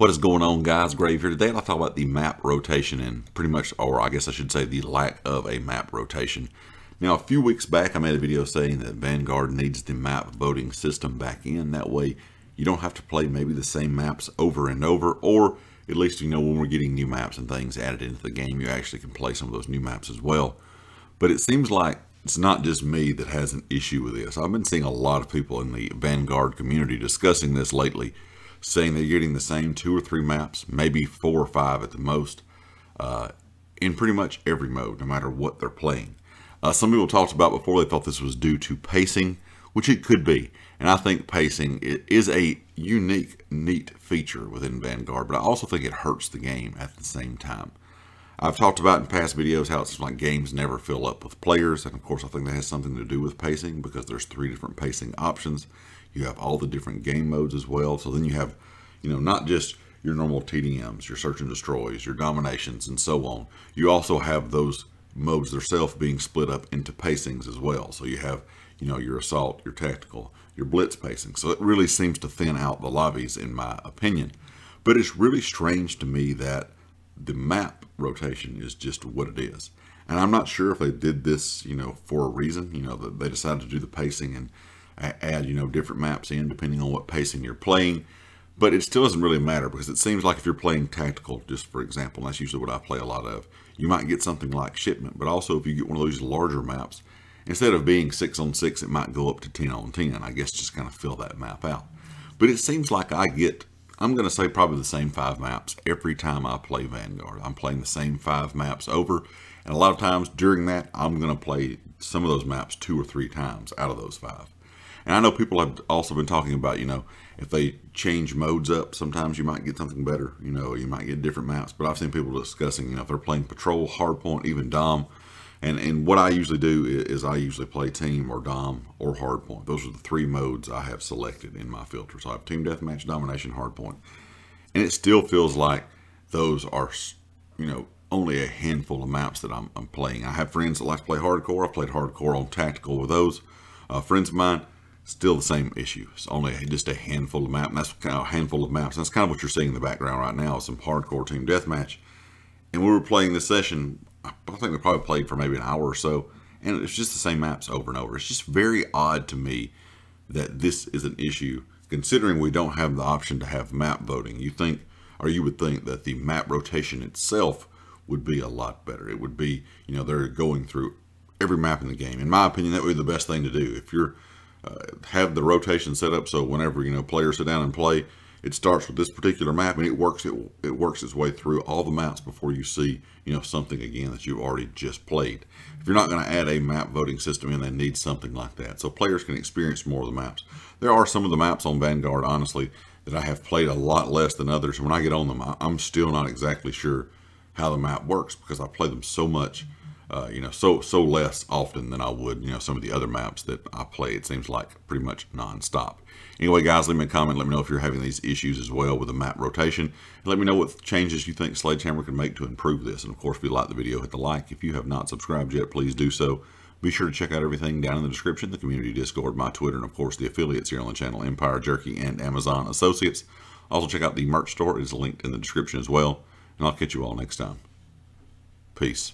What is going on guys? Grave here. Today I'll talk about the map rotation and pretty much, or I guess I should say the lack of a map rotation. Now a few weeks back I made a video saying that Vanguard needs the map voting system back in. That way you don't have to play maybe the same maps over and over or at least you know when we're getting new maps and things added into the game you actually can play some of those new maps as well. But it seems like it's not just me that has an issue with this. I've been seeing a lot of people in the Vanguard community discussing this lately saying they're getting the same two or three maps, maybe four or five at the most, uh, in pretty much every mode, no matter what they're playing. Uh, some people talked about before they thought this was due to pacing, which it could be. And I think pacing is a unique, neat feature within Vanguard, but I also think it hurts the game at the same time. I've talked about in past videos how it's like games never fill up with players, and of course I think that has something to do with pacing because there's three different pacing options. You have all the different game modes as well. So then you have, you know, not just your normal TDMs, your search and destroys, your dominations, and so on. You also have those modes themselves being split up into pacings as well. So you have, you know, your assault, your tactical, your blitz pacing. So it really seems to thin out the lobbies in my opinion. But it's really strange to me that the map rotation is just what it is. And I'm not sure if they did this, you know, for a reason, you know, that they decided to do the pacing and add, you know, different maps in depending on what pacing you're playing. But it still doesn't really matter because it seems like if you're playing tactical, just for example, that's usually what I play a lot of, you might get something like shipment. But also if you get one of those larger maps, instead of being 6 on 6, it might go up to 10 on 10. I guess just kind of fill that map out. But it seems like I get, I'm going to say probably the same five maps every time I play Vanguard. I'm playing the same five maps over. And a lot of times during that, I'm going to play some of those maps two or three times out of those five. And I know people have also been talking about, you know, if they change modes up, sometimes you might get something better. You know, you might get different maps. But I've seen people discussing, you know, if they're playing Patrol, Hardpoint, even Dom. And, and what I usually do is, I usually play Team or Dom or Hardpoint. Those are the three modes I have selected in my filter. So I have Team Deathmatch, Domination, Hardpoint. And it still feels like those are, you know, only a handful of maps that I'm, I'm playing. I have friends that like to play hardcore. I've played hardcore on tactical with those. Uh, friends of mine, still the same issue. It's only just a handful of maps. That's kind of a handful of maps. That's kind of what you're seeing in the background right now. Some hardcore team deathmatch. And we were playing this session. I think we probably played for maybe an hour or so. And it's just the same maps over and over. It's just very odd to me that this is an issue, considering we don't have the option to have map voting. You think, or you would think that the map rotation itself would be a lot better. It would be, you know, they're going through every map in the game. In my opinion, that would be the best thing to do. If you're uh, have the rotation set up so whenever you know players sit down and play, it starts with this particular map and it works it, it works its way through all the maps before you see you know something again that you've already just played. If you're not going to add a map voting system in, they need something like that so players can experience more of the maps. There are some of the maps on Vanguard, honestly, that I have played a lot less than others. When I get on them, I'm still not exactly sure how the map works because I play them so much uh, you know, so so less often than I would, you know, some of the other maps that I play. It seems like pretty much nonstop. Anyway, guys, leave me a comment. Let me know if you're having these issues as well with the map rotation. let me know what changes you think Sledgehammer can make to improve this. And of course, if you like the video, hit the like. If you have not subscribed yet, please do so. Be sure to check out everything down in the description, the community Discord, my Twitter, and of course the affiliates here on the channel, Empire Jerky and Amazon Associates. Also check out the merch store. It is linked in the description as well. And I'll catch you all next time. Peace.